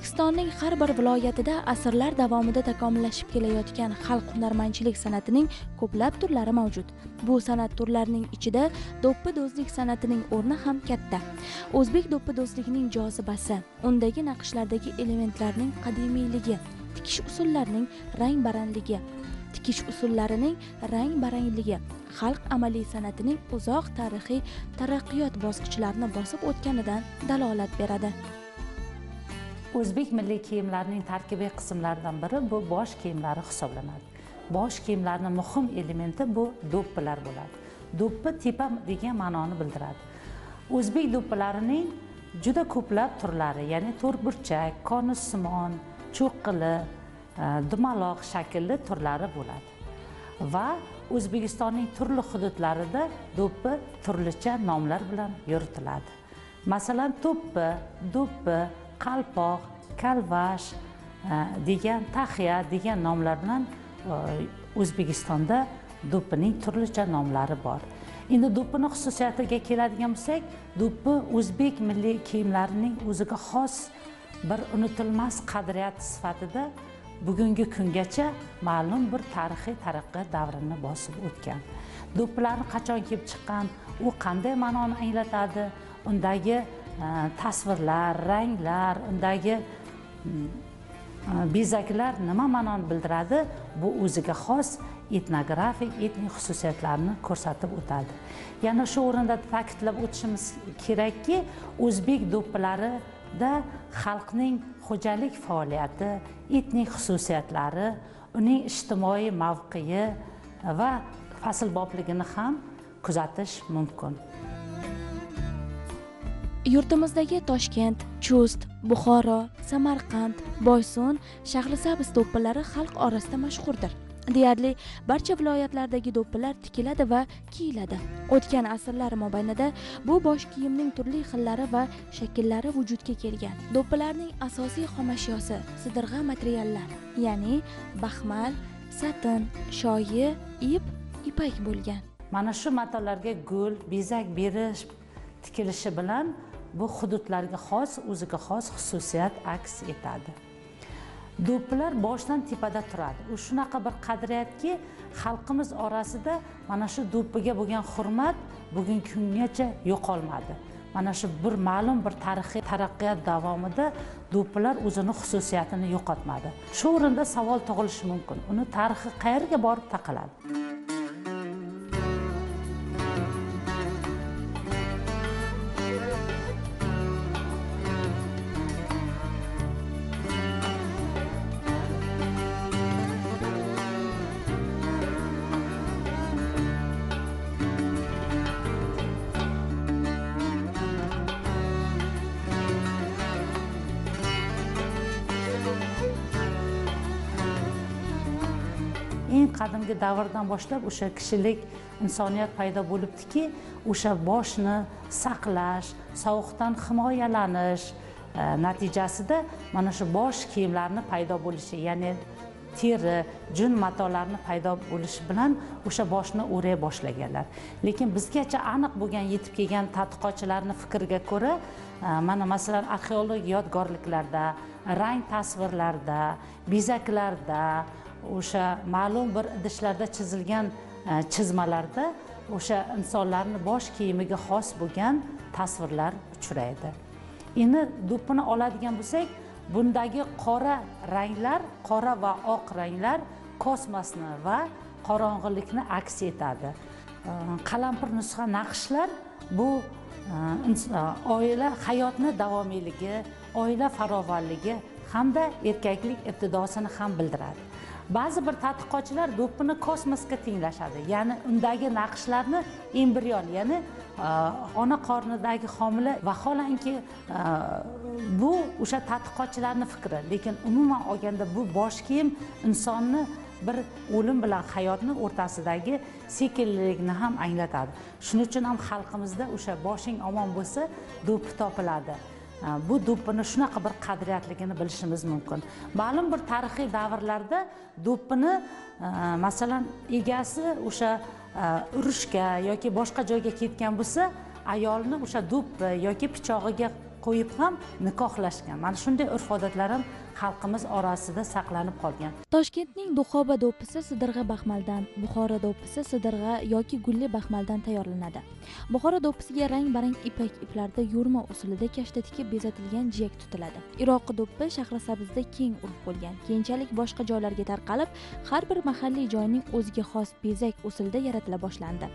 o'zbekistonning har bir viloyatida asrlar davomida takomillashib kelayotgan xalq hunarmandchilik san'atining ko'plab turlari mavjud. Bu san'at turlarining ichida do'ppi do'stlik san'atining o'rni ham katta. O'zbek do'ppi do'stligining jozibasi undagi naqshlardagi elementlarning qadimiyligi tikish usullarining rang barangligi tikish usullarining rang barangligi xalq amaliy san'atining uzoq tarixiy taraqqiyot bosqichlarini bosib o'tganidan dalolat beradi. O'zbek milliy kiyimlarining tarkibiy qismlaridan biri bu bosh kiyimlari hisoblanadi. Bosh kiyimlarning muhim elementi bu do'ppilar bo'ladi. Do'ppi tepa degan ma'noni bildiradi. O'zbek do'ppilarining juda ko'plab turlari ya'ni to'rtburchak konussimon cho'qqili e, dumaloq shaklli turlari bo'ladi. Va o'zbekistonning turli hududlarida do'ppi turlicha nomlar bilan yuritiladi. Masalan to'ppi do'ppi qalpoq kalvash e, degan taxiya degan nomlar bilan e, o'zbekistonda do'ppining turlicha nomlari bor. Endi do'ppini xususiyatiga keladigan bo'lsak do'ppi o'zbek milliy kiyimlarining o'ziga xos bir unutilmas qadriyat sifatida bugungi kungacha ma'lum bir tarixiy taraqqiyot davrini bosib o'tgan. Do'ppilarni qachon kelib chiqqan u qanday ma'noni anglatadi undagi tasvirlar ranglar undagi hmm, bezaklar nima ma'noni bildiradi? Bu o'ziga xos etnografik etnik xususiyatlarni ko'rsatib o'tadi. Yana shu o'rinda ta'kidlab o'tishimiz kerakki o'zbek do'ppilarida xalqning xo'jalik faoliyati etnik xususiyatlari uning ijtimoiy mavqei va faslbopligini ham kuzatish mumkin. Yurtimizdagi toshkent chust buxoro samarqand boysun shahrisabz do'ppilari xalq orasida mashhurdir. Deyarli barcha viloyatlardagi do'ppilar tikiladi va kiyiladi. O'tgan asrlar mobaynida bu bosh kiyimning turli xillari va shakllari vujudga kelgan. Do'ppilarning asosiy xomashyosi sidirg'a materiallar ya'ni baxmal satin shoyi ip ipak bo'lgan. Mana shu matolarga gul bezak berish tikilishi bilan bu hududlarga xos o'ziga xos xususiyat aks etadi. Do'ppilar boshdan tepada turadi. U shunaqa bir qadriyatki xalqimiz orasida mana shu do'ppiga bo'lgan hurmat bugungi kungacha yo'qolmadi. Mana shu bir ma'lum bir tarixiy taraqqiyot davomida do'ppilar o'zini xususiyatini yo'qotmadi. Shu o'rinda savol tug'ilishi mumkin. Uni tarixi qayerga borib taqaladi? Eng davrdan boshlab o'sha kishilik insoniyat paydo bo'libdiki o'sha boshni saqlash sovuqdan himoyalanish e, natijasida mana shu bosh kiyimlarni paydo bo'lishi ya'ni teri jun matolarni paydo bo'lishi bilan o'sha boshni o'ray boshlaganlar. Lekin bizgacha aniq bo'lgan yetib kelgan tadqiqotchilarni fikriga ko'ra e, mana masalan arxeologik yodgorliklarda rang tasvirlarda bezaklarda o'sha ma'lum bir idishlarda chizilgan e, chizmalarda o'sha insonlarni bosh kiyimiga xos bo'lgan tasvirlar uchraydi. Endi do'ppini oladigan bo'lsak bundagi qora ranglar qora va oq ranglar kosmosni va qorong'ilikni aks etadi. E, qalampir nusxa naqshlar bu e, oila hayotni davomiyligi oila farovonligi hamda erkaklik ibtidosini ham bildiradi. Ba'zi bir tadqiqotchilar do'ppini kosmosga tenglashadi. Ya'ni undagi naqshlarni embrion ya'ni e, ona qornidagi homila. Vaholanki e, bu o'sha tadqiqotchilarni fikri. Lekin umuman olganda bu bosh kiyim insonni bir o'lim bilan hayotni o'rtasidagi sekinlikni ham anglatadi. Shuning uchun ham xalqimizda o'sha boshing omon bo'lsa do'ppi topiladi. Э, bu do'ppini shunaqa bir qadriyatligini bilishimiz mumkin. Ma'lum bir tarixiy davrlarda do'ppini e, masalan egasi o'sha e, urushga yoki boshqa joyga ketgan bo'lsa ayolni o'sha do'ppi yoki pichog'iga qo'yib ham nikohlashgan. Mana shunday urf odatlar ham xalqimiz orasida saqlanib qolgan. Toshkentning duxoba do'ppisi sidirg'a baxmaldan buxoro do'ppisi sidirg'a yoki gulli baxmaldan tayyorlanadi. Buxoro do'ppisiga rang barang ipak iplarda yo'rma usulida kashta tikib bezatilgan jiyak tutiladi. Iroqi do'ppi shahrisabzda keng urf bo'lgan keyinchalik boshqa joylarga tarqalib har bir mahalliy joyning o'ziga xos bezak usulida yaratila boshlandi.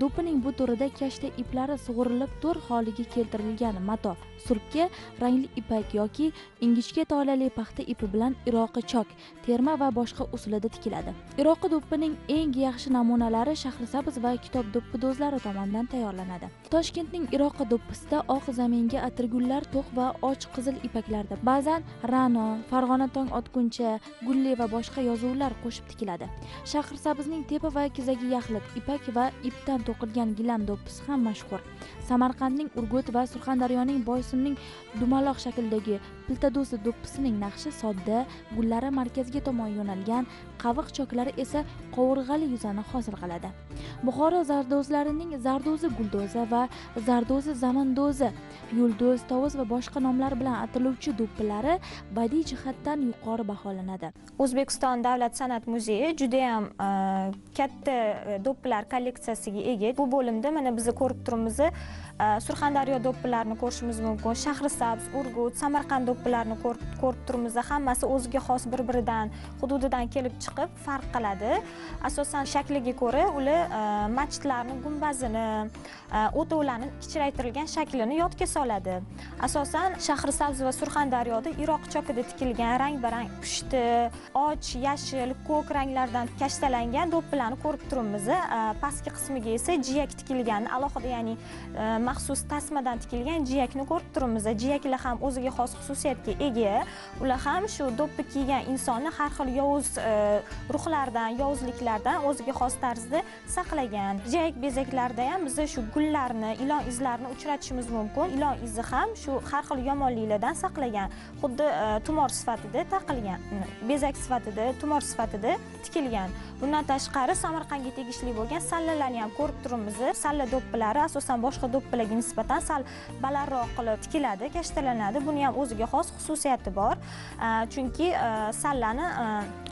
Do'ppining bu turida kashta iplari sug'urilib to'r holiga keltirilgan mato surpka rangli ipak yoki ingichka tolali paxta paxta ipi bilan iroqi chok terma va boshqa usulida tikiladi. Iroqi do'ppining eng yaxshi namunalari shahrisabz va kitob do'ppi dozlari tomonidan tayyorlanadi. Toshkentning iroqi do'ppisida oq zaminga atirgullar to'q va och qizil ipaklarda ba'zan ra'no farg'ona tong otguncha gulli va boshqa yozuvlar qo'shib tikiladi. Shahrisabzning tepa va kizagi yaxlit ipak va ipdan to'qilgan gilam do'ppisi ham mashhur. Samarqandning urgut va surxondaryoning boysunning dumaloq shaklidagi piltado'si do'ppisining yaxshi sodda gullari markazga tomon yo'nalgan qaviq choklari esa qovurg'ali yuzani hosil qiladi. Buxoro zardo'zlarining zardo'zi guldo'zi va zardo'zi zamando'zi yulduz tovuz va boshqa nomlar bilan ataluvchi do'ppilari badiiy jihatdan yuqori baholanadi. O'zbekiston davlat san'at muzeyi judayam e, katta e, do'ppilar kolleksiyasiga ega. Bu bo'limda mana biz ko'rib turibmiz surxondaryo do'ppilarini ko'rishimiz mumkin shahrisabz urgut samarqand do'ppilarini ko'rib turibmiz hammasi o'ziga xos bir biridan hududidan kelib chiqib farq qiladi asosan shakliga ko'ra ular masjidlarni gumbazini o'tovlarni kichraytirilgan shaklini yodga soladi asosan shahrisabz va surxondaryoda iroq chokida tikilgan rang barang pushti och yashil ko'k ranglardan kashtalangan do'ppilarni ko'rib turibmiz pastki qismiga esa jiyak tikilgan alohida ya'ni maxsus tasmadan tikilgan jiyakni ko'rib turibmiz. Jiyaklar ham o'ziga xos xususiyatga ega. Ular ham shu do'ppi kiygan insonni har xil yovuz e, ruhlardan yovuzliklardan o'ziga xos tarzda saqlagan. Jiyak bezaklarida ham biz shu gullarni ilon izlarini uchratishimiz mumkin. Ilon izi ham shu har xil yomonliklardan saqlagan. Xuddi e, tumor sifatida taqilgan e, bezak sifatida tumor sifatida tikilgan. Bundan tashqari samarqandga tegishli bo'lgan sallalarni ham ko'rib turibmiz. Salla do'ppilari asosan boshqa do'ppilarga nisbatan sal balandroq qilib tikiladi kashtalanadi. Buni ham o'ziga xos xususiyati bor. Chunki sallani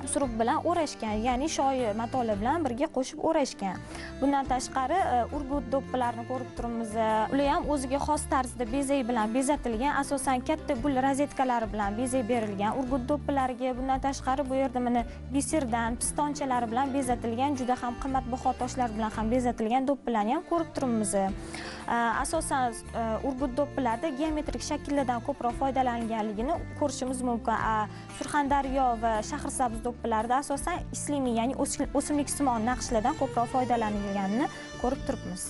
surub bilan o'rashgan ya'ni shoyi matolar bilan birga qo'shib o'rashgan. Bundan tashqari e, urgut do'ppilarni ko'rib turibmiz. E, Ular ham o'ziga xos tarzda bezak bilan bezatilgan asosan katta gul rozetkalari bilan bezak berilgan urgut do'ppilariga. Bundan tashqari bu yerda mana biserdan pistonchalar bilan bilan bezatilgan juda ham qimmatbaho toshlar bilan ham bezatilgan do'ppilarni ham ko'rib turibmiz. E, asosan urgut do'ppilarda geometrik shakllardan ko'proq foydalanganligini ko'rishimiz mumkin. Surxondaryo va shahrisabz do'ppilarida asosan islimiy ya'ni o'simliksimon naqshlardan ko'proq foydalanilganini ko'rib turibmiz.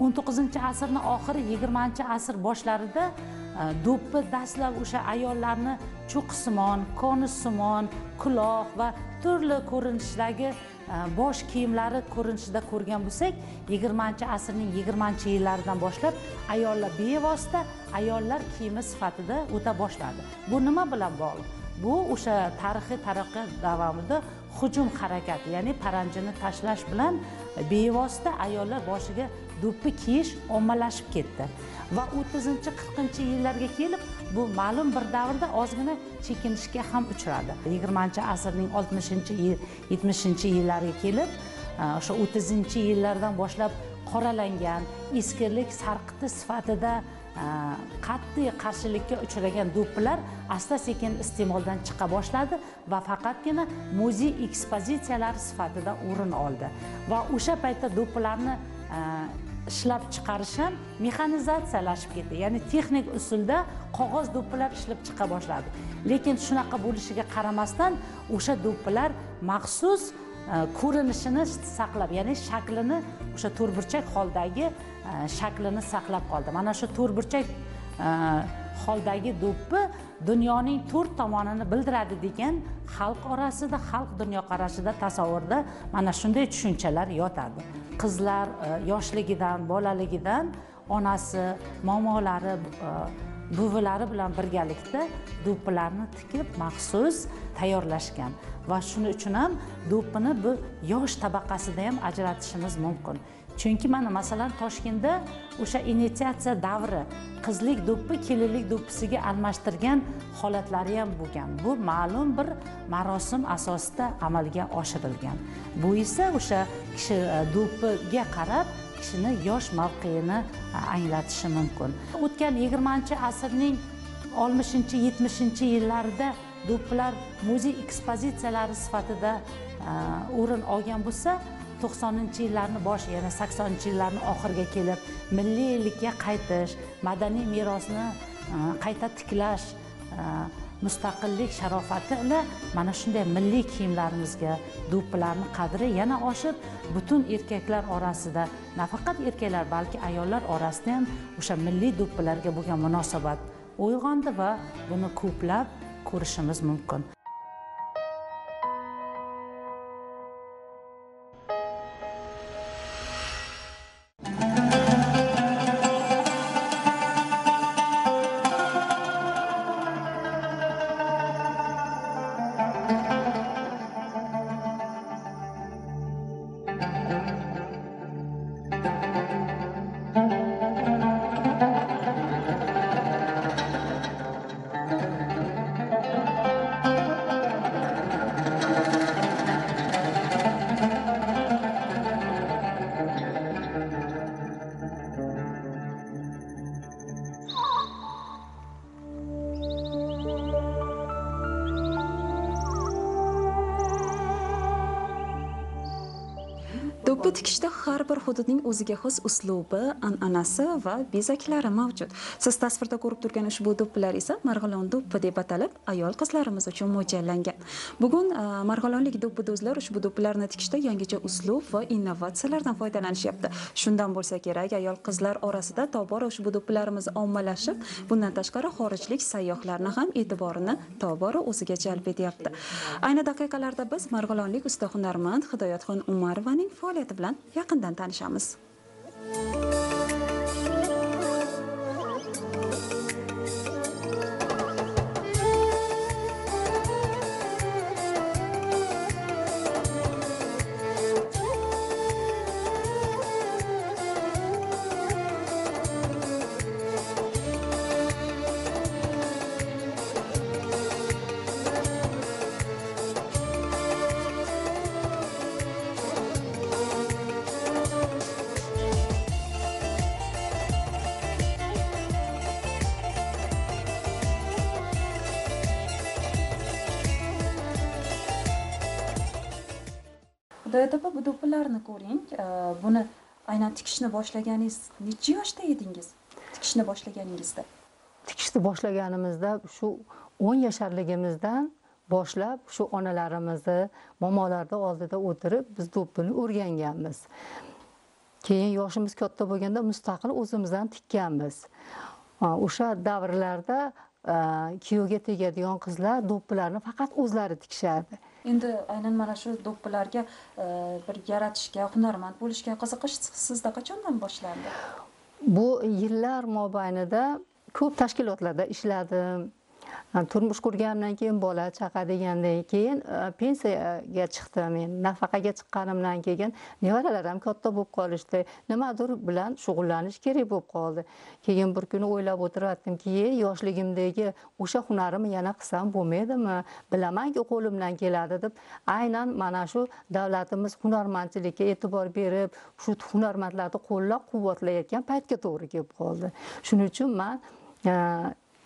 O'n to'qqizinchi asrni oxiri yigirmanchi asr boshlarida e, do'ppi dastlab o'sha ayollarni cho'qsimon konusimon quloq va turli ko'rinishdagi Э, bosh kiyimlari ko'rinishida ko'rgan bo'lsak yigirmanchi asrning yigirmanchi yillaridan boshlab ayollar bevosita ayollar kiyimi sifatida o'ta boshladi bu nima bilan bog'liq? Bu o'sha tarixiy taraqqiyot davomida hujum harakati ya'ni paranjini tashlash bilan bevosita ayollar boshiga do'ppi kiyish ommalashib ketdi. Va o'ttizinchi qirqinchi yillarga kelib bu ma'lum bir davrda ozgina chekinishga ham uchradi. Yigirmanchi asrning oltmishinchi yetmishinchi yillariga kelib e, o'sha o'ttizinchi yillardan boshlab qoralangan eskilik sarqiti sifatida e, qat'iy qarshilikka uchragan do'ppilar asta sekin iste'moldan chiqa boshladi va faqatgina muzey ekspozitsiyalari sifatida o'rin oldi. Va o'sha paytda do'ppilarni e, ishlab chiqarish ham mexanizatsiyalashib ketdi. Ya'ni texnik usulda qog'oz do'ppilar ishlab chiqa boshladi. Lekin shunaqa bo'lishiga qaramasdan o'sha do'ppilar maxsus e, ko'rinishini saqlab ya'ni shaklini o'sha to'rtburchak holdagi e, shaklini saqlab qoldi. Mana shu to'rtburchak e, holdagi do'ppi dunyoning to'rt tomonini bildiradi degan xalq orasida xalq dunyoqarashida tasavvurda mana shunday tushunchalar yotadi. Qizlar e, yoshligidan bolaligidan onasi momolari e, buvilari bilan birgalikda do'ppilarni tikib maxsus tayyorlashgan. Va shuning uchun ham do'ppini bu yosh tabaqasida ham ajratishimiz mumkin. Chunki mana masalan toshkentda o'sha initiatsiya davri qizlik do'ppi kelinlik do'ppisiga almashtirgan holatlari ham bo'lgan. Bu ma'lum bir marosim asosida amalga oshirilgan. Bu esa o'sha kishi e, do'ppiga qarab kishini yosh mavqeini e, anglatishi mumkin. O'tgan yigirmanchi asrning oltmishinchi yetmishinchi yillarida do'ppilar muzey ekspozitsiyalari sifatida e, o'rin olgan bo'lsa to'qsoninchi yillarni boshi yana saksoninchi yillarni oxiriga kelib milliylikka qaytish madaniy merosni e, qayta tiklash e, mustaqillik sharofati ila mana shunday milliy kiyimlarimizga do'ppilarni qadri yana oshib butun erkaklar orasida nafaqat erkaklar balki ayollar orasida ham o'sha milliy do'ppilarga bo'lgan munosabat uyg'ondi va buni ko'plab ko'rishimiz mumkin. Tikishda har bir hududning o'ziga xos uslubi an'anasi va bezaklari mavjud. Siz tasvirda ko'rib turgan ushbu do'ppilar esa marg'ilon do'ppi deb atalib ayol qizlarimiz uchun mo'ljallangan. Bugun marg'ilonlik do'ppidozlar ushbu do'ppilarni tikishda yangicha uslub va innovatsiyalardan foydalanishyapti. Shundan bo'lsa kerak ayol qizlar orasida tobora ushbu do'ppilarimiz ommalashib bundan tashqari xorijlik sayyohlarni ham e'tiborini tobora o'ziga jalb etyapti. Ayni daqiqalarda biz marg'ilonlik usta hunarmand hidoyatxon umarovaning faoliyati faoliyati bilan yaqindan tanishamiz. Hidoyat opa bu do'ppilarni ko'ring. Buni aynan tikishni boshlaganingiz necha yoshda edingiz tikishni boshlaganingizda? Tikishni boshlaganimizda shu o'n yasharligimizdan boshlab shu onalarimizni momolarni oldida o'tirib biz do'ppini o'rganganmiz. Keyin yoshimiz katta bo'lganda mustaqil o'zimizdan tikkanmiz. O'sha davrlarda kuyovga tegadigan qizlar do'ppilarni faqat o'zlari tikishardi. Endi aynan mana shu do'ppilarga e, bir yaratishga hunarmand bo'lishga qiziqish sizda qachondan boshlandi? Bu yillar mobaynida ko'p tashkilotlarda ishladim. Turmush qurganimdan keyin bola chaqa degandan keyin e, pensiyaga chiqdim. Men nafaqaga chiqqanimdan keyin nevaralar ham katta bo'lib qolishdi. Nimadir bilan shug'ullanish kerak bo'lib qoldi. Keyin bir kuni o'ylab o'tirayotdimki yoshligimdagi o'sha hunarimni yana qilsam bo'lmaydimi? Bilamanki qo'limdan keladi deb aynan mana shu davlatimiz hunarmandchilikka e'tibor berib shu hunarmandlarni qo'llab quvvatlayotgan paytga to'g'ri kelib qoldi. Shuning uchun man e,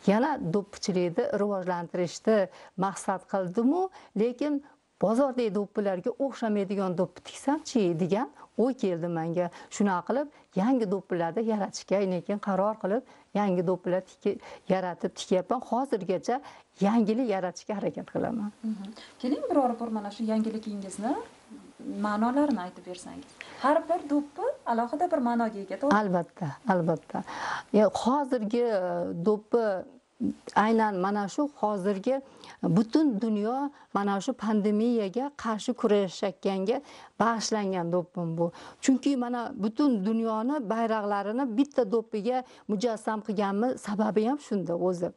yana do'ppichilikni rivojlantirishni maqsad qildimu lekin bozordagi do'ppilarga o'xshamaydigan do'ppi tiksamchi degan o'y keldi menga shunaqa qilib yangi do'ppilarni yaratishga lekin qaror qilib yangi do'ppilar yaratib tikyapman. Hozirgacha yangilik yaratishga harakat qilaman. Keling biror bir mana shu yangiligingizni ma'nolarini aytib bersangiz har bir do'ppi alohida bir ma'noga ega albatta albatta. Hozirgi e, do'ppi aynan mana shu hozirgi e, butun dunyo mana shu pandemiyaga qarshi kurashayotganga bag'ishlangan do'ppim bu. Chunki mana butun dunyoni bayroqlarini bitta do'ppiga mujassam qilganmi sababi ham shunda o'zi.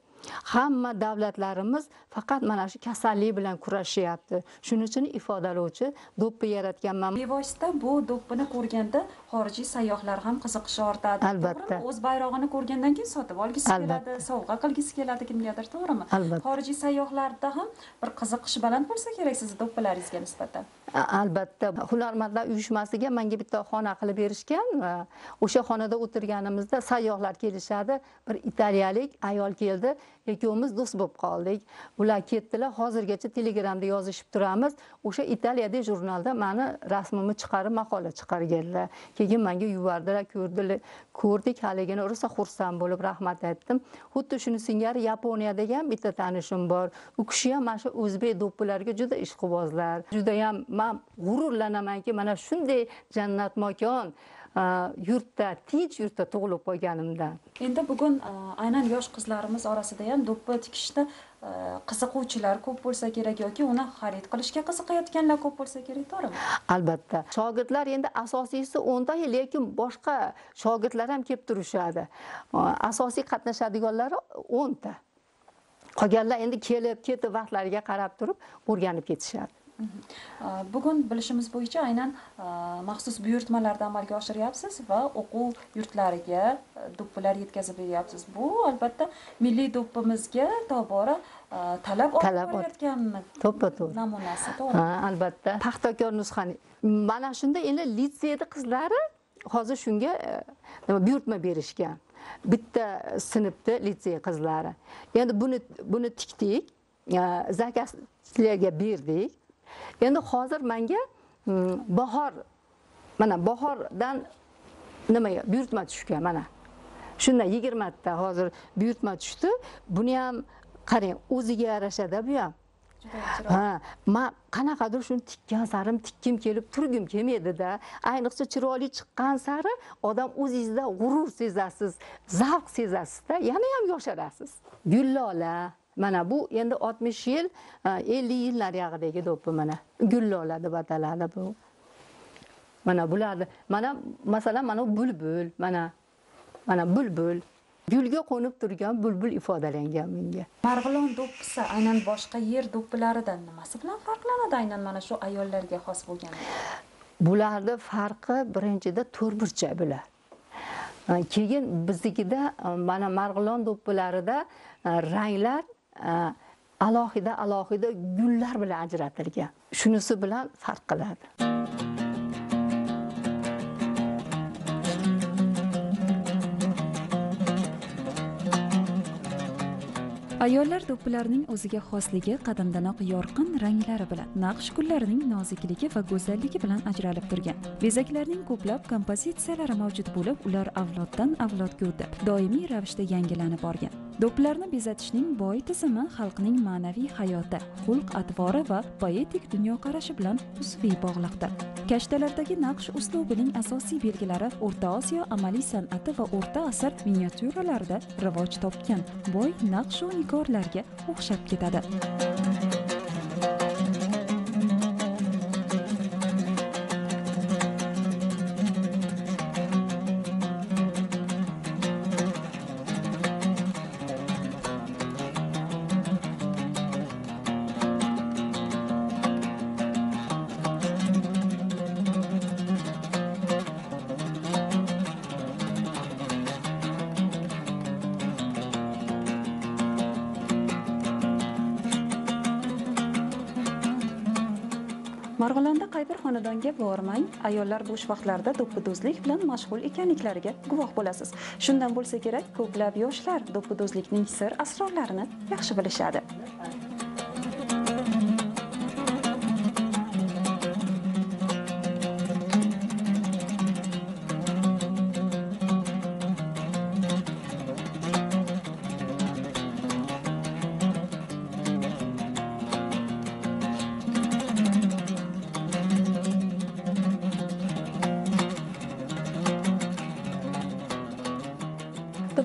Hamma davlatlarimiz faqat mana shu kasallik bilan kurashyapti. Shuning uchun ifodalovchi do'ppi yaratganman. Bevosita bu do'ppini ko'rganda xorijiy sayyohlar ham qiziqishi ortadi. Albatta. O'z bayrog'ini ko'rgandan keyin sotib olgisi keladi sovg'a qilgisi keladi kimgadir to'g'rimi? Albatta. Xorijiy sayyohlarda ham bir qiziqish baland bo'lsa kerak sizni do'ppilaringizga nisbatan. Albatta. Hunarmandlar uyushmasiga menga bitta xona qilib berishgan o'sha xonada o'tirganimizda sayyohlar kelishadi. Bir italiyalik ayol keldi ikkovimiz do'st bo'lib qoldik. Ular ketdilar hozirgacha telegramda yozishib turamiz. O'sha italiyadagi jurnalda mani rasmimni chiqarib maqola chiqarganlar keyin menga yubordilar ko'rdilar ko'rdik haligini rosa xursand bo'lib rahmat aytdim. Xuddi shuni singari yaponiyadagi ham bitta tanishim bor. U kishi ham mana shu o'zbek do'ppilariga juda ishqibozlar. Judayam man g'ururlanamanki mana shunday jannat makon yurtda tinch yurtda tug'ilib qolganimdan endi bugun aynan yosh qizlarimiz orasida ham do'ppi tikishda qiziquvchilar ko'p bo'lsa kerak yoki uni xarid qilishga qiziqayotganlar ko'p bo'lsa kerak to'g'rimi? Albatta. Shogirdlar endi asosiysi o'nta lekin boshqa shogirdlar ham kelib turishadi. Asosiy qatnashadiganlari o'nta. Qolganlar endi kelib ketib vaqtlariga qarab turib o'rganib ketishadi bugun bilishimiz bo'yicha aynan maxsus buyurtmalarni amalga oshiryapsiz va o'quv yurtlariga do'ppilar yetkazib beryapsiz bu albatta milliy do'ppimizga tobora talab ortib borayotganmi to'ppa to'g'ri namunasi to'g'rimi albatta paxtakor nusxani mana shunda endi litseyni qizlari hozir shunga nima buyurtma berishgan bitta sinfda litsey qizlari endi buni buni tikdik zakazlarga berdik endi hozir menga mm, bahor mana bahordan nimaga buyurtma tushgan mana. Shundan yigirmata hozir buyurtma tushdi. Buni ham qarang o'ziga yarashada bu ham. Ha man qanaqadir shuni tikkan sarim tikkim kelib turgim kelmaydida. Ayniqsa chiroyli chiqqan sari odam o'zingizda g'urur sezasiz zavq sezasizda yana ham yosharasiz. Gullola mana bu endi oltmish yil ellik yillar yog'idagi do'ppi mana. Gullola deb ataladi bu. Mana bularni mana masalan mana bulbul mana mana bulbul. Gulga qo'nib turgan bulbul ifodalangan bunga marg'ilon do'ppisi aynan boshqa yer do'ppilaridan nimasi bilan farqlanadi aynan mana shu ayollarga xos bo'lgan? Bularni farqi birinchida to'rtburchak bular. Keyin biznikida mana marg'ilon do'ppilarida ranglar Э, alohida alohida gullar bilan ajratilgan. Shunisi bilan farq qiladi. Ayollar do'ppilarining o'ziga xosligi qadimdanoq yorqin ranglari bilan naqsh gullarining nozikligi va go'zalligi bilan ajralib turgan. Bezaklarning ko'plab kompozitsiyalari mavjud bo'lib ular avloddan avlodga o'tib doimiy ravishda yangilanib borgan. Do'ppilarni bezatishning boy tizimi xalqning ma'naviy hayoti xulq atvori va poetik dunyoqarashi bilan uzviy bog'liqdir. Kashtalardagi naqsh uslubining asosiy belgilari o'rta osiyo amaliy san'ati va o'rta asr miniatyuralarida rivoj topgan. Boy naqshu nikorlarga o'xshab ketadi. Restoranga bormang. Ayollar bo'sh vaqtlarida do'ppido'zlik bilan mashg'ul ekanliklariga guvoh bo'lasiz. Shundan bo'lsa kerak ko'plab yoshlar do'ppido'zlikning sir asrorlarini yaxshi bilishadi.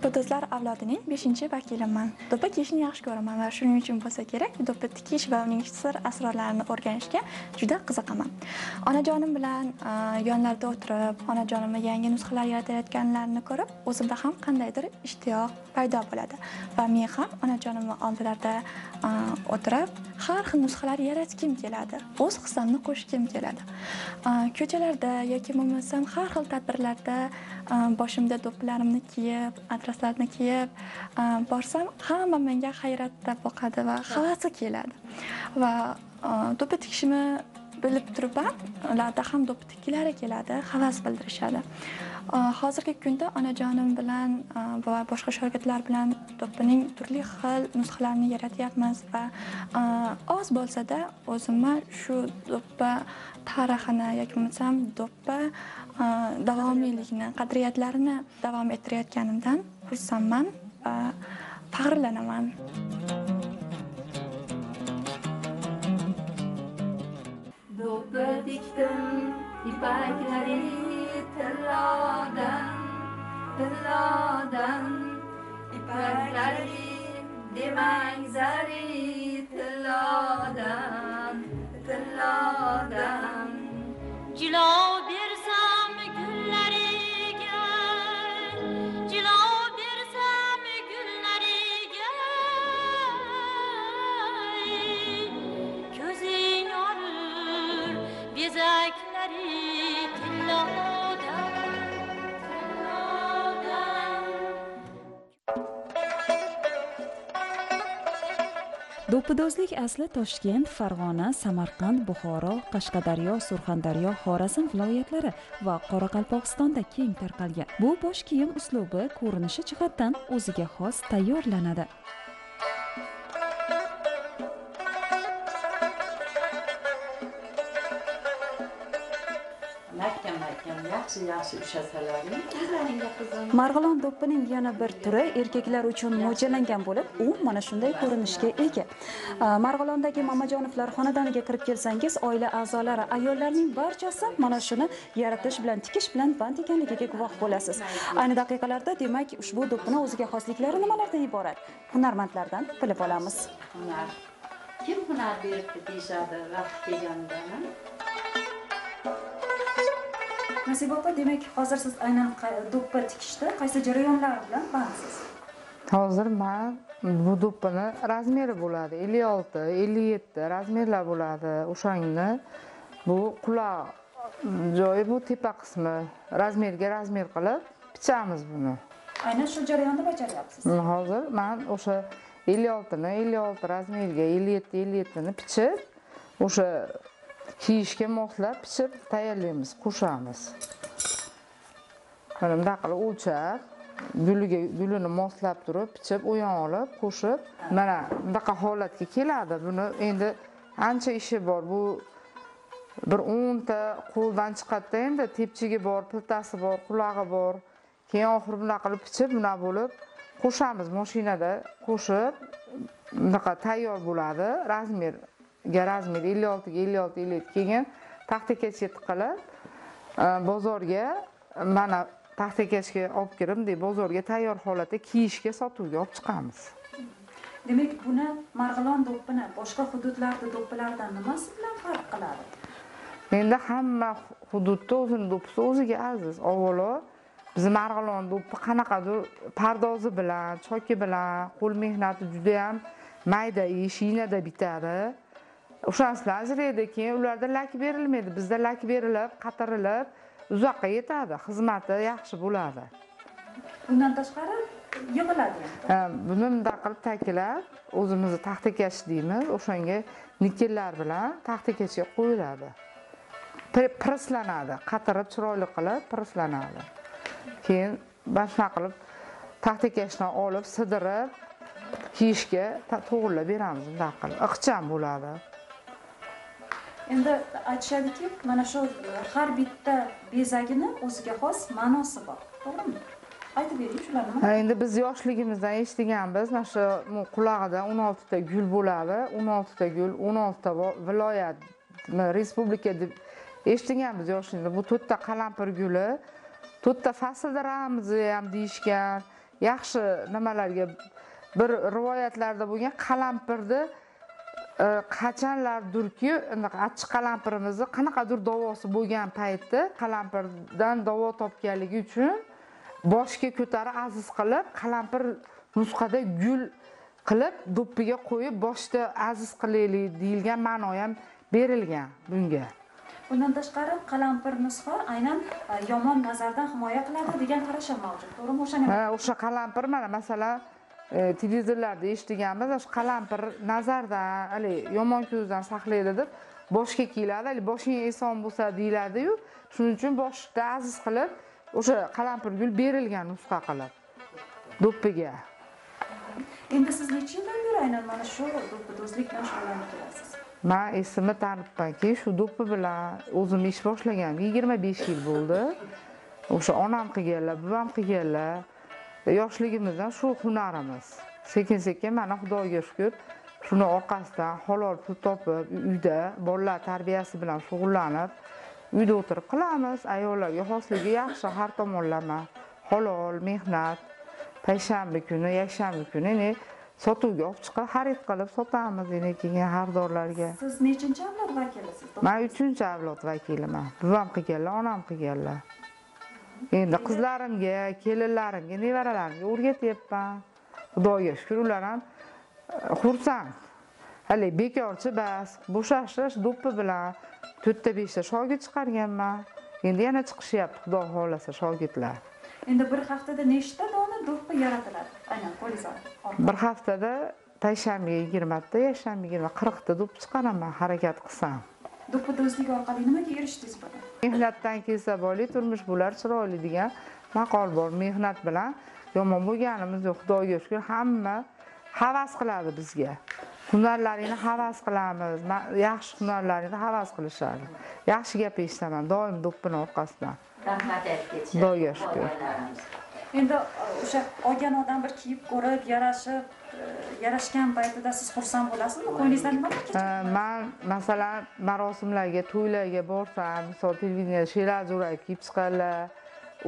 Do'ppi avlodining beshinchi vakiliman. Do'ppi kiyishni yaxshi ko'raman va shuning uchun bo'lsa kerak do'ppi tikish va uning sir asrorlarini o'rganishga juda qiziqaman. Onajonim bilan e, yonlarida o'tirib onajonimni yangi nusxalar yaratayotganlarini ko'rib o'zimda ham qandaydir ishtiyoq paydo bo'ladi va men ham onajonimni oldilarida e, o'tirib har xil nusxalar yaratgim keladi o'z hissamni qo'shgim keladi. E, ko'chalarda yoki bo'lmasam har xil tadbirlarda boshimda do'ppilarimni kiyib atlaslarni kiyib borsam hamma menga hayratda boqadi va havasi keladi. Va do'ppi tikishimni bilib turib ham ularda ham do'ppi tikkilari keladi havas bildirishadi. Hozirgi kunda onajonim bilan va boshqa shogirdlar bilan do'ppining turli xil nusxalarini yaratyapmiz va oz bo'lsada o'zimni shu do'ppi tarixini yoki bo'lmasam do'ppi Э, davomiylikni qadriyatlarini davom ettirayotganimdan xursandman va faxrlanaman. Do'ppi tikdim ipaklari tillodan tillodan. Ipaklari demang zari tillodan do'ppidozlik asli toshkent farg'ona samarqand buxoro qashqadaryo surxondaryo xorazm viloyatlari va qoraqalpog'istonda keng tarqalgan. Bu bosh kiyim uslubi ko'rinishi jihatdan o'ziga xos tayyorlanadi. Yaxshi yaxshi ushlasalaring o'zlaringga qizim marg'ilon do'ppining yana bir turi erkaklar uchun mo'ljallangan bo'lib u mana shunday ko'rinishga ega. Marg'ilondagi mamajonovlar xonadoniga kirib kelsangiz oila a'zolari ayollarning barchasi mana shuni yaratish bilan tikish bilan band ekanligiga guvoh bo'lasiz. Ayni daqiqalarda demak ushbu do'ppini o'ziga xosliklari nimalardan iborat? Hunarmandlardan bilib olamiz. Hunar. Kim hunar beribdi deyishadi vaqti kelganida nasiba opa demak hozir siz aynan do'ppi tikishda qaysi jarayonlar bilan bandsiz? Hozir man bu do'ppini razmeri bo'ladi. ellik olti ellik yetti razmerlar bo'ladi o'shani bu quloq joyi bu tepa qismi. Razmerga razmer qilib pichamiz buni. Aynan shu jarayonni bajaryapsiz. Hozir man o'sha ellik oltini ellik olti razmerga ellik yetti ellik yettini pichib o'sha kiyishga moslab pishib tayyorlaymiz qo'shamiz mana bunday qilib o'lchab guliga gulini moslab turib pichib u yoqni olib qo'shib. Mana bunaqa holatga keladi. Buni endi ancha ishi bor. Bu bir o'nta qo'ldan chiqadida endi tepchigi bor piltasi bor qulog'i bor. Keyin oxiri bunaqa qilib pichib bunaqa bo'lib qo'shamiz mashinada qo'shib. Bunaqa tayyor bo'ladi. Razmer ga razmer ellik oltiga ellik olti ellik yetti keyin taxtakachga tiqilib bozorga mana taxtakachga olib kirib bunday bozorga tayyor holatda kiyishga sotuvga olib chiqamiz. Demak buni marg'ilon do'ppini boshqa hududlarda do'ppilaridan nimasi bilan farq qiladi? Endi hamma hududda o'zini do'ppisi o'ziga aziz. Avvalo bizni marg'ilon do'ppi qanaqadir pardozi bilan choki bilan qo'l mehnati judayam mayda ish iynada bitadi o'shanisidan ajraydi keyin ularda lak berilmaydi bizda lak berilib qatirilib uzoqqa yetadi. Xizmati yaxshi bo'ladi. Bundan tashqari yig'iladi buni bunday qilib taklab o'zimizni taxtakash deymiz. O'shanga nikellar bilan taxtakachga qo'yiladi. Pirslanadi. Qatirib chiroyli qilib pirslanadi. Keyin mana shunaqa qilib taxtakashdan olib sidirib kiyishga to'g'irlab beramiz bunday qilib. Ixcham bo'ladi endi aytishadiki mana shu har bitta bezagini o'ziga xos ma'nosi bor to'g'rimi? Aytib bering shularni endi biz yoshligimizdan eshitganmiz mana shu qulog'ida o'n oltita gul bo'ladi o'n oltita gul o'n oltita viloyat respublika deb eshitganmiz yoshligimizda. Bu to'rtta qalampir guli to'rtta faslda ramzi ham deyishgan. Yaxshi nimalarga bir rivoyatlarda bo'lgan qalampirni qachonlardirki anaqa achchiq qalampirimizni qanaqadir davosi bo'lgan paytda qalampirdan davo topganligi uchun boshga ko'tarib aziz qilib qalampir nusxada gul qilib do'ppiga qo'yib boshda aziz qilaylik deyilgan ma'no ham berilgan bunga. Bundan tashqari qalampir nusxa aynan e, yomon nazardan himoya qiladi degan qarash ham mavjud. To'g'rimi o'shani ha o'sha qalampir mana masalan televizorlarda eshitganmiz shu qalampir nazardan haligi yomon ko'zdan saqlaydi deb boshga kiyiladi haligi boshing eson bo'lsa deyiladiyu. Shuning uchun boshda aziz qilib o'sha qalampir gul berilgan nusxa qilib do'ppiga. Endi siz necha yildan beri aynan mana shu do'ppidozlik bilan shug'ullanib kelasiz man esimni tanibmanki shu do'ppi bilan o'zim ish boshlaganimga yigirma besh yil bo'ldi. O'sha onam qilganlar buvam qilganlar yoshligimizdan shu hunarimiz. Sekin sekin mana xudoga shukur shuni orqasidan halol pul topib uyda bolalar tarbiyasi bilan shug'ullanib uyda o'tirib qilamiz. Ayollarga xosligi yaxshi har tomonlama halol mehnat payshanba kuni yakshanba kuni sotuvga olib chiqib xarid qilib sotamiz yana keyin xaridorlarga siz nechinchi avlod vakilisiz man uchinchi avlod vakiliman buvam qilganlar onam qilganlar endi qizlarimga kelinlarimga nevaralarimga o'rgatyapman. Xudoga shukur ular ham e, xursand. Haligi bekorchi bas bo'shashish do'ppi bilan to'rtta beshta shogird chiqarganman. Endi yana chiqishyapti xudo xohlasa shogirdlar endi bir haftada nechta dona do'ppi yaratiladi? Aynan qo'lingiz orqali. Bir haftada payshanbaga yigirmata yakshanbaga yigirma qirqta do'ppi chiqaraman harakat qilsam do'ppidozlik orqali nimaga erishdingiz buni? Mehnatdan kelsa boylik turmush bo'lar chiroyli degan maqol bor. Mehnat bilan yomon bo'lganimiz yo'q. Xudoga shukur hamma havas qiladi bizga. Hunarlaringni havas qilamiz. Yaxshi hunarlaringni havas qilishadi. Yaxshi gap eshitaman doim do'ppini orqasidan. Rahmat aytib ketishadi Xudoga shukur. Endi e, o'sha olgan odam bir kiyib ko'rib yarashib e, yarashgan paytida siz xursand bo'lasizmi? Ko'nglingizdan nimalar kechadi man masalan marosimlarga to'ylarga borsam misol televideniyada she'rlar jo'rak kiyib chiqqanlar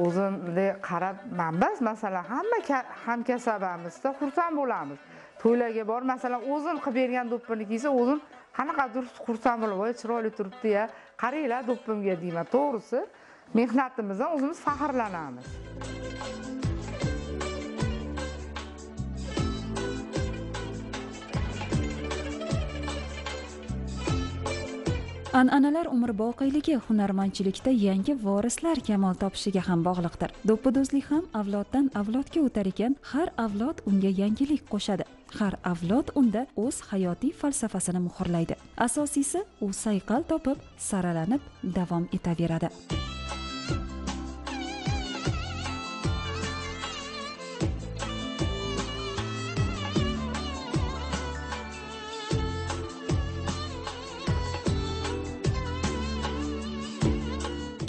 o'zimdek qarab manbas masalan hamma hamkasabamizda xursand bo'lamiz. To'ylarga borib masalan o'zim qilib bergan do'ppini kiysa o'zim qanaqadir xursand bo'lib voy chiroyli turibdi ya qaranglar do'ppimga deyman to'g'risi. Mehnatimizdan o'zimiz faxrlanamiz. An'analar umrboqiyligi hunarmandchilikda yangi vorislar kamol topishiga ham bog'liqdir. Do'ppidozlik ham avloddan avlodga o'tar ekan har avlod unga yangilik qo'shadi. Har avlod unda o'z hayotiy falsafasini muhrlaydi. Asosiysi u sayqal topib saralanib davom etaveradi.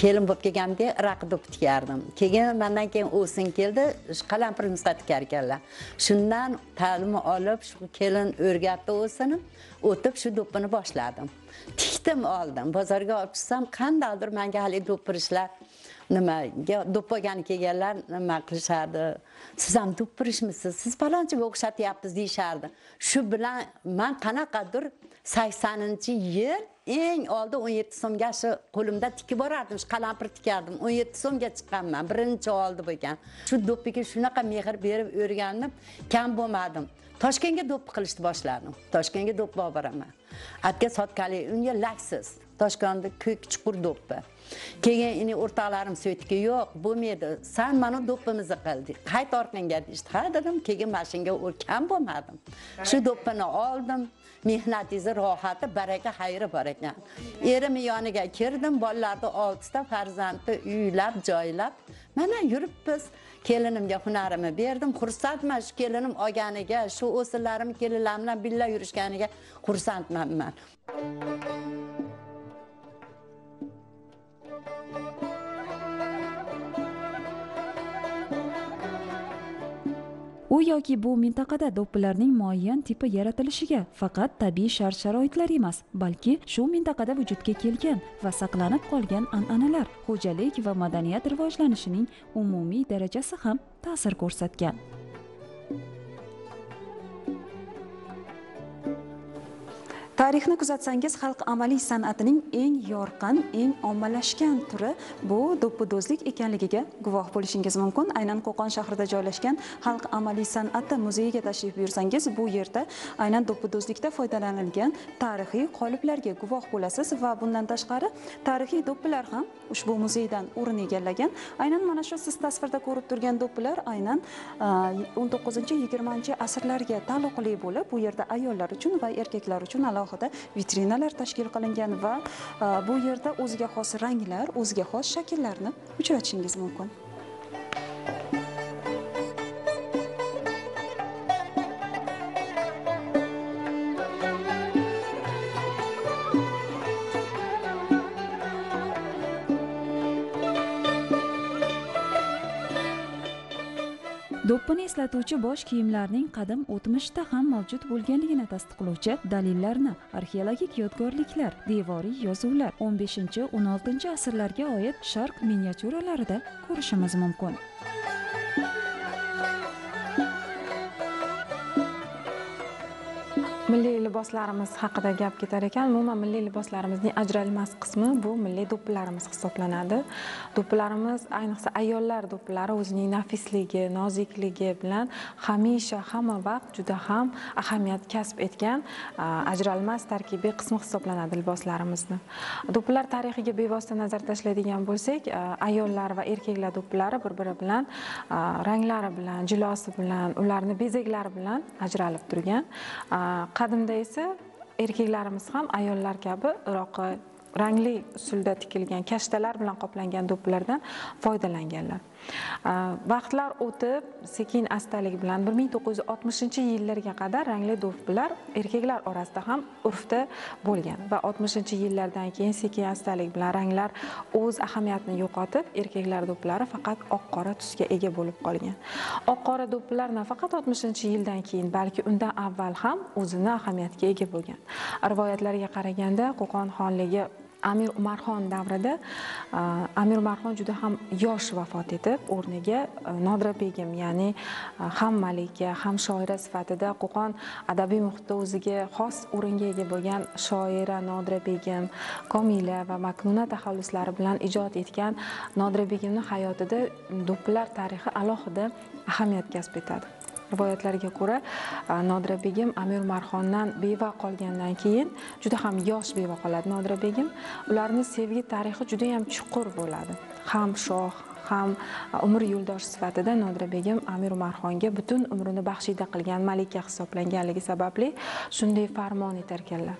Kelin bo'lib kelganimda raq do'ppi tikardim keyin mandan keyin o'sin keldi shu qalampir nusxa tikar ekanlar. Shundan ta'lim olib shu kelin o'rgatdi o'sini o'tib shu do'ppini boshladim. Tikdim oldim. Bozorga olib chiqsam qandaydir manga haligi do'ppirishlar nimaga do'ppi kelganlar nima qilishardi? Siz ham do'ppirishmisiz siz palonchiga o'xshatyapsiz deyishardi. Shu bilan man qanaqadir saksoninchi yil eng oldi o'n yetti so'mga shu qo'limda tikib borardim shu qalampir tikardim. o'n yetti so'mga chiqqanman birinchi oldi bo'lgan shu do'ppiga shunaqa mehr berib o'rganib kam bo'lmadim. Toshkentga do'ppi qilishni boshladim. Toshkentga do'ppi olib boraman. Atga sotkali unga laksiz. Toshkentda ko'k chuqur do'ppi. Keyin ini o'rtoqlarim so'ydiki yo'q bo'lmaydi san mana do'ppimizni qil de- qayt orqangga deyishdi ha dedim. Keyin mana shunga o- kam bo'lmadim. Shu do'ppini oldim. Mehnatingizni rohati baraka xayri bor ekan erimni yoniga kirdim. Bolalarni oltita farzandni uylab joylab mana yuribmiz kelinimga hunarimni berdim. Xursandman shu kelinim olganiga shu o'sinlarim kelinlarim bilan birga yurishganiga xursandman man u yoki bu mintaqada do'ppilarning muayyan tipi yaratilishiga faqat tabiiy shart sharoitlar emas balki shu mintaqada vujudga kelgan va saqlanib qolgan an'analar xo'jalik va madaniyat rivojlanishining umumiy darajasi ham ta'sir ko'rsatgan. Tarixni kuzatsangiz xalq amaliy san'atining eng yorqin eng ommalashgan turi bu do'ppidozlik ekanligiga guvoh bo'lishingiz mumkin. Aynan qo'qon shahrida joylashgan xalq amaliy san'ati muzeyiga tashrif buyursangiz bu yerda aynan do'ppidozlikda foydalanilgan tarixiy qoliplarga guvoh bo'lasiz va bundan tashqari tarixiy do'ppilar ham ushbu muzeydan o'rin egallagan. Aynan mana shu siz tasvirda ko'rib turgan do'ppilar aynan e, o'n to'qqizinchi yigirmanchi asrlarga taalluqli bo'lib bu yerda ayollar uchun va erkaklar uchun alohida vitrinalar tashkil qilingan va e, bu yerda o'ziga xos ranglar o'ziga xos shakllarni uchratishingiz mumkin. Do'ppini eslatuvchi bosh kiyimlarning qadim o'tmishda ham mavjud bo'lganligini tasdiqlovchi dalillarni arxeologik yodgorliklar devoriy yozuvlar 15-16 asrlarga oid sharq miniatyuralarida ko'rishimiz mumkin. Milliy liboslarimiz haqida gap ketar ekan. Umuman milliy liboslarimizning ajralmas qismi bu milliy do'ppilarimiz hisoblanadi. Do'ppilarimiz ayniqsa ayollar do'ppilari o'zining nafisligi nozikligi bilan hamisha hamma vaqt juda ham ahamiyat kasb etgan ajralmas tarkibiy qismi hisoblanadi liboslarimizni do'ppilar tarixiga bevosita nazar tashlaydigan bo'lsak ayollar va erkaklar do'ppilari bir biri bilan ranglari bilan jilosi bilan ularni bezaklari bilan ajralib turgan. Qadimda esa erkaklarimiz ham ayollar kabi iroqi rangli usulda tikilgan kashtalar bilan qoplangan do'ppilardan foydalanganlar. Э, vaqtlar o'tib sekin astalik bilan bir ming to'qqiz yuz oltmishinchi yillarga qadar rangli do'ppilar erkaklar orasida ham urfda bo'lgan va oltmishinchi yillardan keyin sekin astalik bilan ranglar o'z ahamiyatini yo'qotib erkaklar do'ppilari faqat oq qora tusga ega bo'lib qolgan. Oq qora do'ppilar nafaqat oltmishinchi yildan keyin balki undan avval ham o'zini ahamiyatiga ega bo'lgan. Rivoyatlarga qaraganda qo'qon xonligi amir umarxon davrida amir umarxon juda ham yosh vafot etib o'rniga nodira begim ya'ni ham malika ham shoira sifatida qo'qon adabiy muhitda o'ziga xos o'ringa ega bo'lgan shoira nodira begim komila va maknuna taxalluslari bilan ijod etgan nodira begimni hayotida do'ppilar tarixi alohida ahamiyat kasb etadi. Rivoyatlarga ko'ra nodira begim amir marxondan beva qolgandan keyin juda ham yosh beva qoladi nodira begim. Ularni sevgi tarixi juda ham chuqur bo'ladi. Ham shoh ham umr yo'ldoshi sifatida nodira begim amir umarxonga butun umrini baxshida qilgan malika hisoblanganligi sababli shunday farmon etarkanlar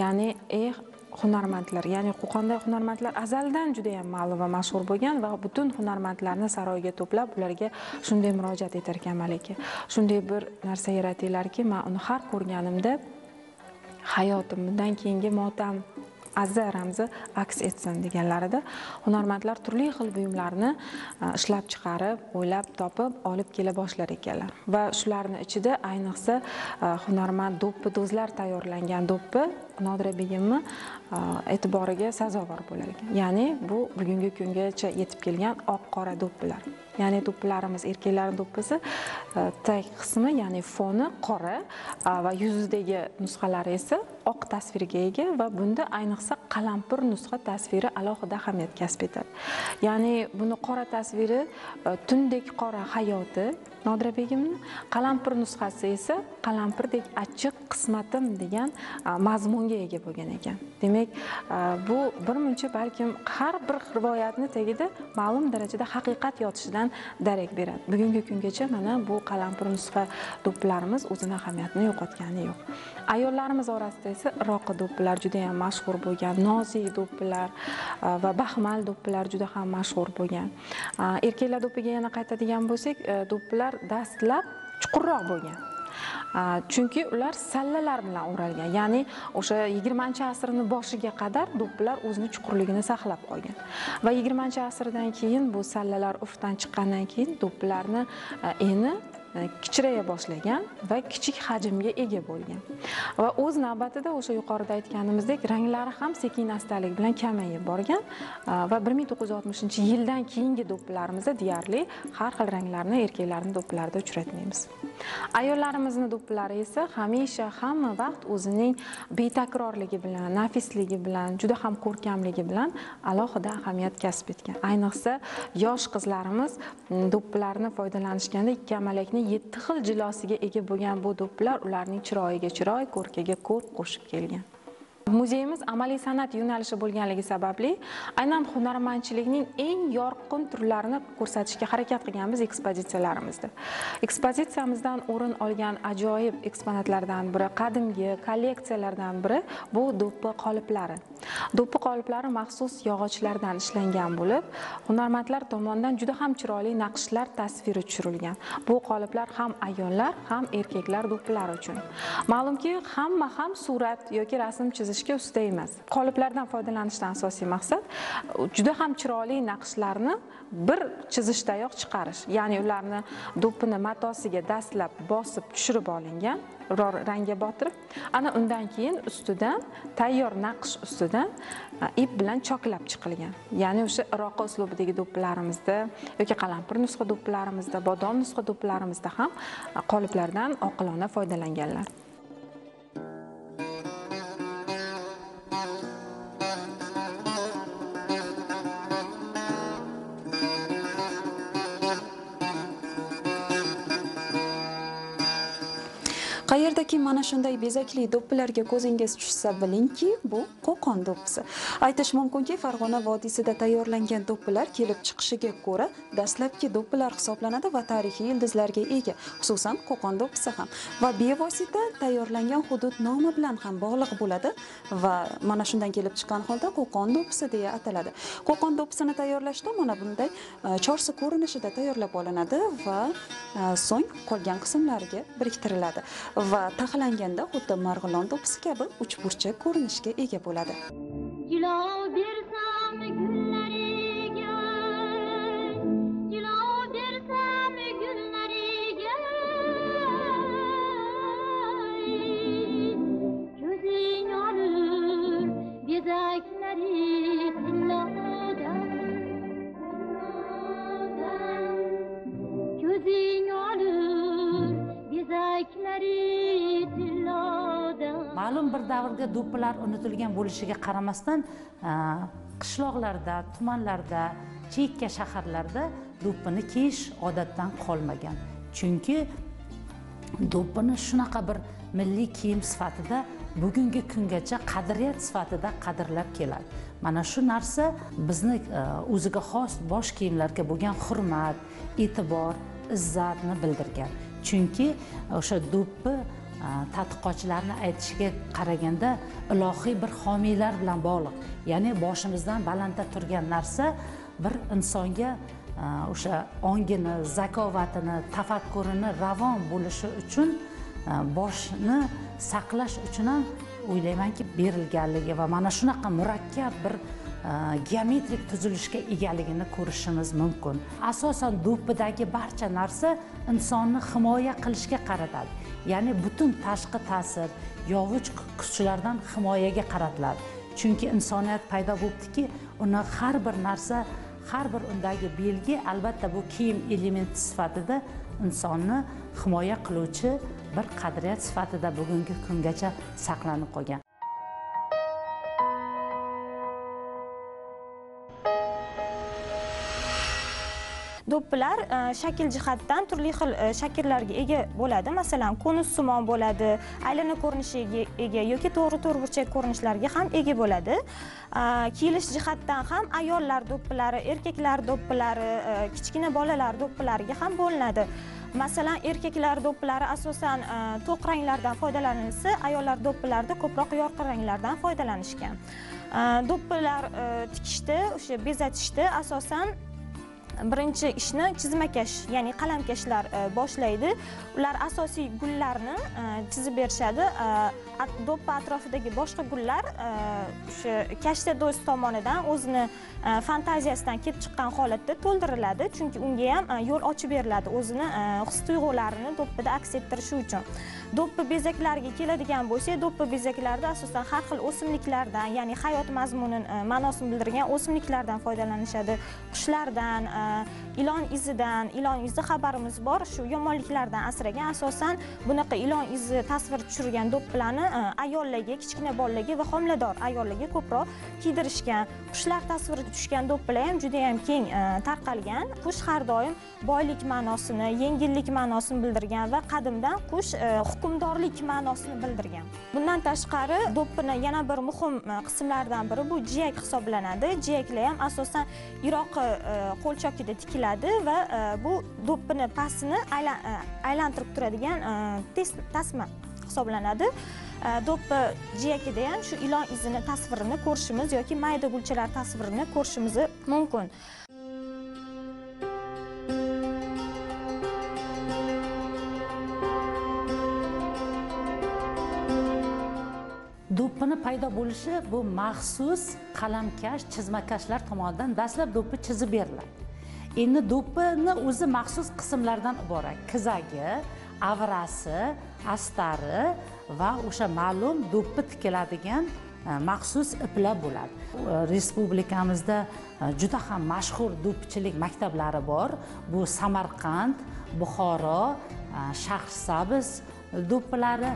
ya'ni ey hunarmandlar ya'ni qo'qonda hunarmandlar azaldan juda yam ma'lum va mashhur bo'lgan va butun hunarmandlarni saroyga to'plab ularga shunday murojaat etar ekan malika shunday bir narsa yaratinglarki man uni har ko'rganimda hayotimdan keyingi motam azza ramzi aks etsin deganlarida hunarmandlar turli xil buyumlarni ishlab chiqarib o'ylab topib olib kela boshlar ekanlar. Va shularni ichida ayniqsa hunarmand do'ppi do'zlar tayyorlangan do'ppi nodira begimni Э, e'tiboriga sazovor bo'lar ekan. Ya'ni bu bugungi kungacha yetib kelgan oq qora do'ppilar. Ya'ni do'ppilarimiz erkaklarni do'ppisi e, tag qismi ya'ni foni qora e, va yuzidagi nusxalari esa oq tasvirga ega va bunda ayniqsa qalampir nusxa tasviri alohida ahamiyat kasb etadi. Ya'ni buni qora tasviri e, tundek qora hayoti nodira begimni qalampir nusxasi esa qalampirdek achchiq qismatim degan mazmunga ega bo'lgan ekan. Demak bu bir muncha balkim har bir rivoyatni tagida ma'lum darajada haqiqat yotishidan darak beradi. Bugungi kungacha mana bu qalampir nusxa do'ppilarimiz o'zini ahamiyatini yo'qotgani yo'q. Ayollarimiz orasida esa iroqi do'ppilar juda yam mashhur bo'lgan nozik do'ppilar e, va baxmal do'ppilar juda ham mashhur bo'lgan. E, erkaklar do'ppiga yana qaytadigan bo'lsak e, do'ppilar dastlab chuqurroq bo'lgan. Chunki ular sallalar bilan o'ralgan. Ya'ni o'sha yigirmanchi asrni boshiga qadar do'ppilar o'zini chuqurligini saqlab qolgan. Va yigirmanchi asrdan keyin bu sallalar urfdan chiqqandan keyin do'ppilarni e, eni E, kichraya boshlagan va kichik hajmga ega bo'lgan. Va o'z navbatida o'sha yuqorida aytganimizdek ranglari ham sekin astalik bilan kamayib borgan e, va bir ming to'qqiz yuz oltmishinchi yildan keyingi do'ppilarimizda deyarli har xil ranglarni erkaklarni do'ppilarida uchratmaymiz. Ayollarimizni do'ppilari esa hamisha hamma vaqt o'zining betakrorligi bilan nafisligi bilan juda ham ko'rkamligi bilan alohida ahamiyat kasb etgan. Ayniqsa yosh qizlarimiz mm, do'ppilarni foydalanishganda kamalakni yetti xil jilosiga ega bo'lgan bu do'ppilar ularning chiroyiga chiroy ko'rkiga ko'rk qo'shib kelgan. Muzeyimiz amaliy san'at yo'nalishi bo'lganligi sababli aynan hunarmandchilikning eng yorqin turlarini ko'rsatishga harakat qilganmiz ekspozitsiyalarimizda ekspozitsiyamizdan o'rin olgan ajoyib eksponatlardan biri qadimgi kolleksiyalardan biri bu do'ppi qoliplari. Do'ppi qoliplari maxsus yog'ochlardan ishlangan bo'lib hunarmandlar tomonidan juda ham chiroyli naqshlar tasviri tushirilgan. Bu qoliplar ham ayollar ham erkaklar do'ppilari uchun. Ma'lumki hamma ham surat yoki rasm chizishga usta emas. Qoliplardan foydalanishdan asosiy maqsad juda ham chiroyli naqshlarni bir chizishdayoq chiqarish. Ya'ni ularni do'ppini matosiga dastlab bosib tushirib olingan rangga botirib ana undan keyin ustidan tayyor naqsh ustidan e, ip bilan choklab chiqilgan. Ya'ni o'sha iroqi uslubidagi do'ppilarimizda yoki qalampir nusxa do'ppilarimizda bodom nusxa do'ppilarimizda ham e, qoliplardan oqilona foydalanganlar. Qayerdaki mana shunday bezakli do'ppilarga ko'zingiz tushsa bilingki bu qo'qon do'ppisi. Aytish mumkinki farg'ona vodiysida tayyorlangan do'ppilar kelib chiqishiga ko'ra dastlabki do'ppilar hisoblanadi va tarixiy yulduzlarga ega xususan qo'qon do'ppisi ham. Va bevosita tayyorlangan hudud nomi bilan ham bog'liq bo'ladi va mana shundan kelib chiqqan holda qo'qon do'ppisi deya ataladi. Qo'qon do'ppisini tayyorlashda mana bunday e, chorsi ko'rinishida tayyorlab olinadi va e, so'ng qolgan qismlariga biriktiriladi. Va taxlanganda xuddi marg'ilon do'ppisi kabi uchburchak ko'rinishga ega bo'ladi. Gilo bersam gullariga Gilo bersam gullariga Ko'zing olur bezaklari ma'lum bir davrga do'ppilar unutilgan bo'lishiga qaramasdan e, qishloqlarda tumanlarda chekka shaharlarda do'ppini kiyish odatdan qolmagan. Chunki do'ppini shunaqa bir milliy kiyim sifatida bugungi kungacha qadriyat sifatida qadrlab keladi. Mana shu narsa bizni e, o'ziga xos bosh kiyimlarga bo'lgan hurmat e'tibor izzatni bildirgan. Chunki e, o'sha do'ppi e, tadqiqotchilarni aytishiga qaraganda ilohiy bir homiylar bilan bog'liq. Ya'ni boshimizdan balandda turgan narsa bir insonga e, o'sha ongini zakovatini tafakkurini ravon bo'lishi uchun boshni saqlash uchun ham o'ylaymanki berilganligi va mana shunaqa murakkab bir geometrik tuzilishga egaligini ko'rishimiz mumkin asosan do'ppidagi barcha narsa insonni himoya qilishga qaratadi ya'ni butun tashqi ta'sir yovuz kuchlardan himoyaga qaratiladi chunki insoniyat paydo bo'libdiki uni har bir narsa har bir undagi belgi albatta bu kiyim elementi sifatida insonni himoya qiluvchi bir qadriyat sifatida bugungi kungacha saqlanib qolgan do'ppilar e, shakl jihatdan turli xil e, shakllarga ega bo'ladi. Masalan konussimon bo'ladi aylana ko'rinishiga ega yoki to'g'ri to'rtburchak ko'rinishlarga ham ega bo'ladi. E, kiyilish jihatdan ham ayollar do'ppilari erkaklar do'ppilari kichkina bolalar do'ppilariga ham bo'linadi. Masalan erkaklar do'ppilari asosan to'q ranglardan foydalanilsa ayollar do'ppilarida ko'proq yorqin ranglardan foydalanishgan. Do'ppilar tikishda o'sha bezatishda asosan birinchi ishni chizmakash ya'ni qalamkashlar e, boshlaydi. Ular asosiy gullarni e, chizib berishadi. E, do'ppa do'ppi atrofidagi boshqa gullar o'sha kashta do'st tomonidan o'zini fantaziyasidan kelib chiqqan holatda to'ldiriladi. Chunki unga ham yo'l ochib beriladi o'zini his tuyg'ularini do'ppida aks ettirishi uchun. Do'ppi bezaklariga keladigan bo'lsak do'ppi bezaklarida asosan har xil o'simliklardan ya'ni hayot mazmunini ma'nosini bildirgan o'simliklardan foydalanishadi. Qushlardan ilon izidan ilon izi xabarimiz bor. Shu yomonliklardan asragan asosan bunaqa ilon izi tasvir tushirgan do'ppilarni e, ayollarga kichkina bolalarga va homilador ayollarga ko'proq kiydirishgan. Qushlar tasviri tushgan do'ppilar ham judayam keng e, tarqalgan. Qush har doim boylik ma'nosini yengillik ma'nosini bildirgan va qadimdan qush e, hukmdorlik ma'nosini bildirgan. Bundan tashqari do'ppini yana bir muhim qismlaridan biri bu jiyak hisoblanadi. Jiyaklar ham asosan iroqi qo'lchokida tikiladi va e, bu do'ppini pastini e, aylantirib turadigan e, tasma hisoblanadi. Do'ppi jiyakida ham shu ilon izini tasvirini ko'rishimiz yoki mayda gulchalar tasvirini ko'rishimiz mumkin. Do'ppini paydo bo'lishi bu maxsus qalamkash chizmakashlar tomonidan dastlab do'ppi chizib beriladi. Endi do'ppini o'zi maxsus qismlardan iborat kizagi avrasi astari va o'sha ma'lum do'ppi tikiladigan e, maxsus iplar bo'ladi. E, respublikamizda e, juda ham mashhur do'ppichilik maktablari bor. Bu samarqand buxoro shahrisabz do'ppilari.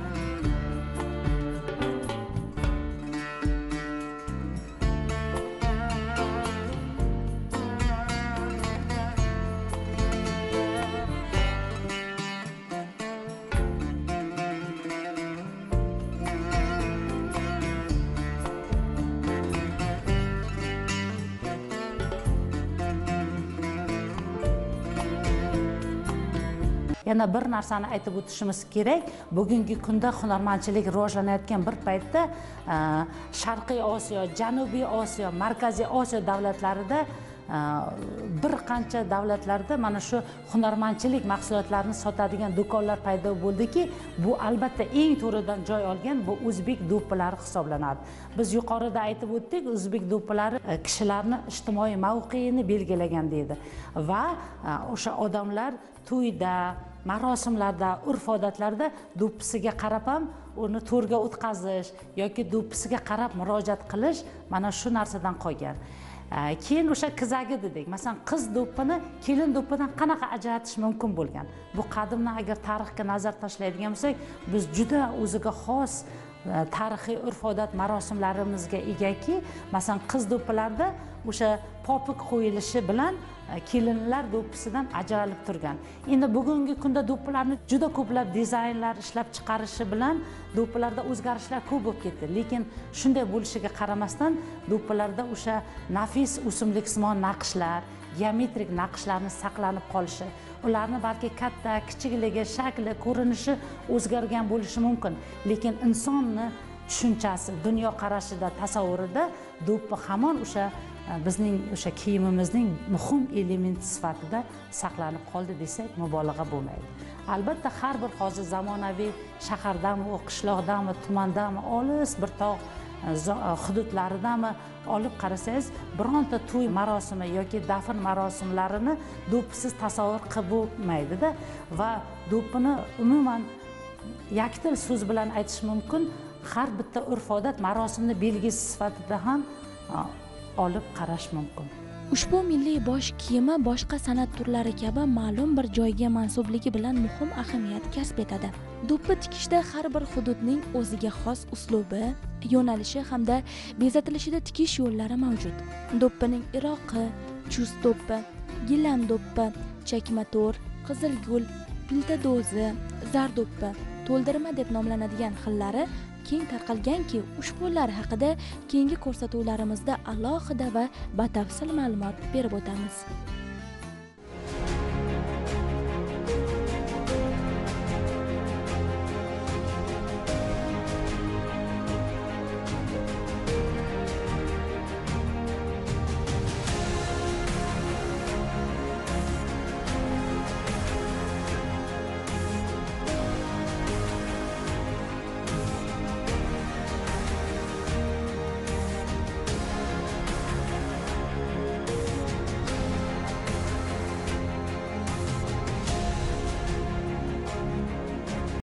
Yana bir narsani aytib o'tishimiz kerak. Bugungi kunda hunarmandchilik rivojlanayotgan bir paytda e, sharqiy osiyo janubiy osiyo markaziy osiyo davlatlarida Э, bir qancha davlatlarda mana shu hunarmandchilik mahsulotlarini sotadigan do'konlar paydo bo'ldiki bu albatta eng to'ridan joy olgan bu o'zbek do'ppilari hisoblanadi. Biz yuqorida aytib o'tdik o'zbek do'ppilari e, kishilarni ijtimoiy mavqeini belgilagan deydi va e, o'sha odamlar to'yda marosimlarda urf odatlarda do'ppisiga qarab ham uni to'rga o'tkazish yoki do'ppisiga qarab murojaat qilish mana shu narsadan qolgan. Keyin o'sha kizagi dedik. Masalan qiz do'ppini kelin do'ppidan qanaqa ajratish mumkin bo'lgan? Bu qadimdan agar tarixga nazar tashlaydigan bo'lsak biz juda o'ziga xos e, tarixiy urf odat marosimlarimizga egaki masalan qiz do'ppilarda o'sha popuk qo'yilishi bilan kelinlar do'ppisidan ajralib turgan. Endi bugungi kunda do'ppilarni juda ko'plab dizaynlar ishlab chiqarishi bilan do'ppilarda o'zgarishlar ko'p bo'lib ketdi. Lekin shunday bo'lishiga qaramasdan do'ppilarda o'sha nafis o'simliksimon naqshlar geometrik naqshlarni saqlanib qolishi ularni balki katta kichikligi shakli ko'rinishi o'zgargan bo'lishi mumkin. Lekin insonni tushunchasi dunyoqarashida tasavvurida do'ppi hamon o'sha bizning o'sha kiyimimizning muhim element sifatida saqlanib qoldi desak mubolag'a bo'lmaydi. Albatta har bir hozir zamonaviy shahardami qishloqdami tumandami olis bir tog' hududlaridami olib qarasangiz bironta to'y marosimi yoki dafn marosimlarini do'ppisiz tasavvur qilib bo'lmaydida va do'ppini umuman yakdil so'z bilan aytish mumkin har bitta urf odat marosimni belgisi sifatida ham olib qarash mumkin. Ushbu milliy bosh kiyimi boshqa san'at turlari kabi ma'lum bir joyga mansubligi bilan muhim ahamiyat kasb etadi. Do'ppi tikishda har bir hududning o'ziga xos uslubi yo'nalishi hamda bezatilishida tikish yo'llari mavjud. Do'ppining iroqi chust do'ppi gilam do'ppi chakma to'r qizilgul piltado'zi zardo'ppi to'ldirma deb nomlanadigan xillari keng tarqalganki ushbular haqida keyingi ko'rsatuvlarimizda alohida va batafsil ma'lumot berib o'tamiz.